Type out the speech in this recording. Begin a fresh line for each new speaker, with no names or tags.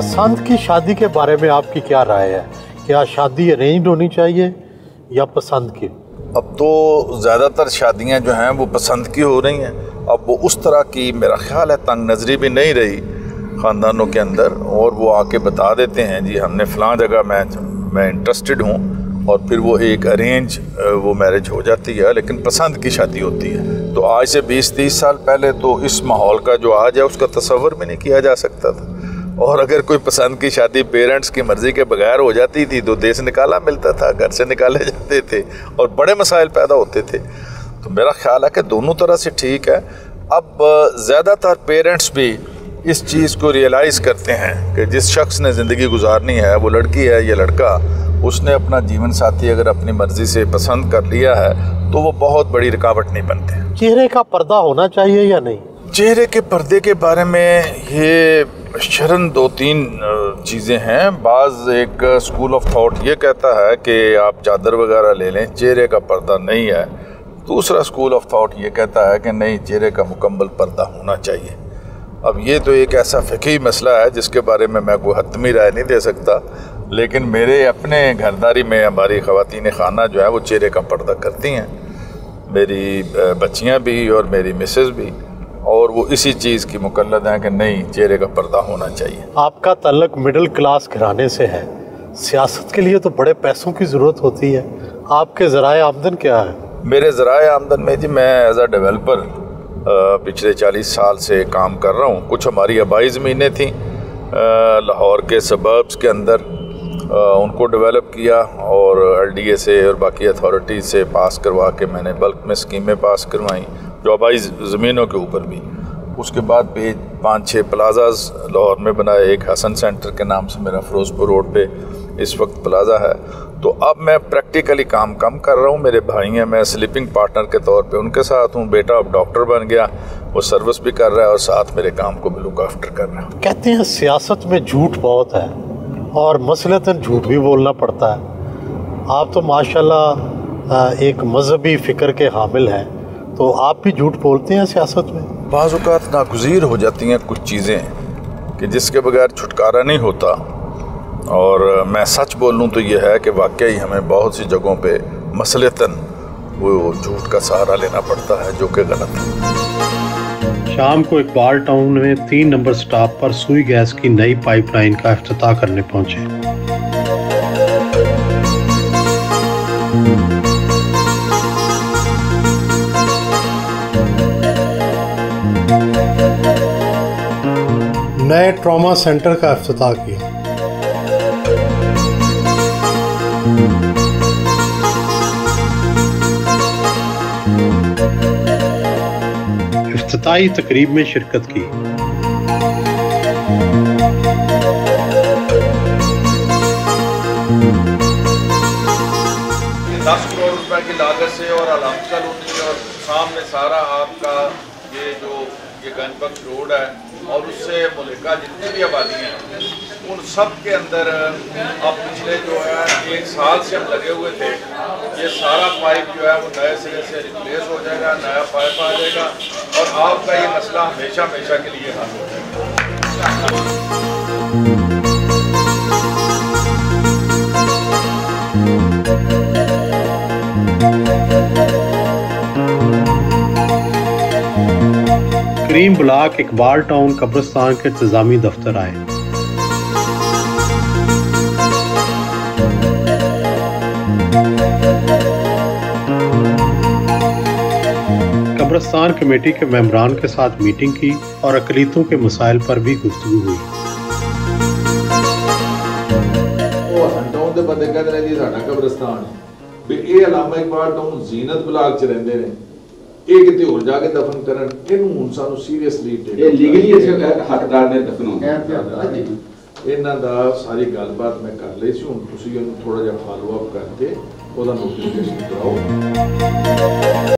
पसंद की शादी के बारे में आपकी क्या राय है? क्या शादी अरेंज होनी चाहिए या पसंद की?
अब तो ज़्यादातर शादियाँ जो हैं वो पसंद की हो रही हैं। अब वो उस तरह की मेरा ख्याल है तंग नज़री भी नहीं रही ख़ानदानों के अंदर और वो आके बता देते हैं, जी, हमने फ़लाँ जगह मैं मैं इंटरेस्टेड हूँ। और फिर वो एक अरेंज वो मैरिज हो जाती है, लेकिन पसंद की शादी होती है। तो आज से 20-30 साल पहले तो इस माहौल का जो आज है, उसका तस्वर भी नहीं किया जा सकता था। और अगर कोई पसंद की शादी पेरेंट्स की मर्ज़ी के बगैर हो जाती थी तो देश निकाला मिलता था घर से निकाले जाते थे और बड़े मसाइल पैदा होते थे। तो मेरा ख्याल है कि दोनों तरह से ठीक है। अब ज़्यादातर पेरेंट्स भी इस चीज़ को रियलाइज़ करते हैं कि जिस शख्स ने ज़िंदगी गुजारनी है वो लड़की है या लड़का उसने अपना जीवन साथी अगर अपनी मर्ज़ी से पसंद कर लिया है तो वो बहुत बड़ी रुकावट नहीं बनते।
चेहरे का पर्दा होना चाहिए या नहीं?
चेहरे के पर्दे के बारे में ये शरण दो तीन चीज़ें हैं। बाज़ एक स्कूल ऑफ़ थॉट ये कहता है कि आप चादर वगैरह ले लें, चेहरे का पर्दा नहीं है। दूसरा स्कूल ऑफ़ थॉट ये कहता है कि नहीं, चेहरे का मुकम्मल पर्दा होना चाहिए। अब ये तो एक ऐसा फ़िकी मसला है जिसके बारे में मैं कोई हतमी राय नहीं दे सकता, लेकिन मेरे अपने घरदारी में हमारी ख़वान खाना जो है वो चेहरे का पर्दा करती हैं। मेरी बच्चियाँ भी और मेरी मिसेस भी। और वो इसी चीज़ की मुकलद हैं कि नहीं चेहरे का पर्दा होना चाहिए।
आपका तल्लक मिडिल क्लास घराने से है। सियासत के लिए तो बड़े पैसों की ज़रूरत होती है। आपके ज़राए आमदन क्या है?
मेरे ज़राए आमदन में जी मैं एज आ डेवलपर पिछले चालीस साल से काम कर रहा हूँ। कुछ हमारी आबाई ज़मीनें थी। लाहौर के सबर्ब्स के अंदर उनको डेवलप किया और एल से और बाकी अथॉरिटीज़ से पास करवा के मैंने बल्क में स्कीमें पास करवाई। जो आबाई ज़मीनों के ऊपर भी। उसके बाद पे पाँच छः प्लाजाज लाहौर में बनाए, एक हसन सेंटर के नाम से मेरा फ़िरोज़पुर रोड पे इस वक्त प्लाजा है। तो अब मैं प्रैक्टिकली काम कम कर रहा हूँ, मेरे भाई हैं, मैं स्लीपिंग पार्टनर के तौर पे उनके साथ हूँ, बेटा अब डॉक्टर बन गया, वो सर्विस भी कर रहा है और साथ मेरे काम को भी लुक आफ्टर कर रहा है।
कहते हैं सियासत में झूठ बहुत है और मसलतन झूठ भी बोलना पड़ता है। आप तो माशाल्लाह एक मजहबी फ़िक्र के हामिल हैं। तो आप भी झूठ बोलते हैं सियासत में?
बाज़ात नागजीर हो जाती हैं कुछ चीज़ें कि जिसके बगैर छुटकारा नहीं होता। और मैं सच बोलूँ तो यह है कि वाकई हमें बहुत सी जगहों पे मसलतन वो झूठ का सहारा लेना पड़ता है जो कि गलत
है। शाम को इकबाल टाउन में तीन नंबर स्टॉप पर सुई गैस की नई पाइपलाइन का अफ्ताह करने पहुँचे। ट्रॉमा सेंटर का अफ्ताह किया। अफ्ताही तकरीब में शिरकत की।
दस करोड़ रुपए की लागत से और अलहमद कॉलोनी और सामने सारा आपका ये जो ये गंजबख्श रोड है और उससे मुलिका जितनी भी आबादी हैं, उन सब के अंदर, अब पिछले जो है, एक साल से हम लगे हुए थे। ये सारा पाइप जो है, वो नए सिरे से रिप्लेस हो जाएगा, नया पाइप आ जाएगा और आपका ये मसला हमेशा हमेशा के लिए हल हो। जाएगा
करीम ब्लाक इकबाल टाउन कब्रस्तान के इंतजामी दफ्तर आए कब्रस्तान कमेटी के मेम्बरान के साथ मीटिंग की और अकलीतों के मसाइल पर भी गुफ्तु हुई
ਬੰਦੇ ਕਹਿੰਦੇ ਨੇ ਜੀ ਸਾਡਾ ਕਬਰਸਤਾਨ ਵੀ ਇਹ ਅਲਾਮਾ ਇਕਬਾਲ ਟਾਊਨ ਜ਼ੀਨਤ ਬਲਾਕ ਚ ਰਹਿੰਦੇ ਨੇ ਇਹ ਕਿਤੇ ਹੋਰ ਜਾ ਕੇ ਦਫਨ ਕਰਨ ਇਹਨੂੰ ਹੁਣ ਸਾਨੂੰ ਸੀਰੀਅਸਲੀ
ਇਹ ਲੀਗਲੀ ਇਸ ਹੱਕਦਾਰ ਨੇ ਦਫਨ ਹੋਣਾ
ਇਹਨਾਂ ਦਾ ਸਾਰੀ ਗੱਲਬਾਤ ਮੈਂ ਕਰ ਲਈ ਸੀ ਹੁਣ ਤੁਸੀਂ ਉਹਨੂੰ ਥੋੜਾ ਜਿਹਾ ਫਾਲੋ ਅਪ ਕਰਕੇ ਉਹਦਾ ਨੋਟੀਫਿਕੇਸ਼ਨ ਕਰਾਓ।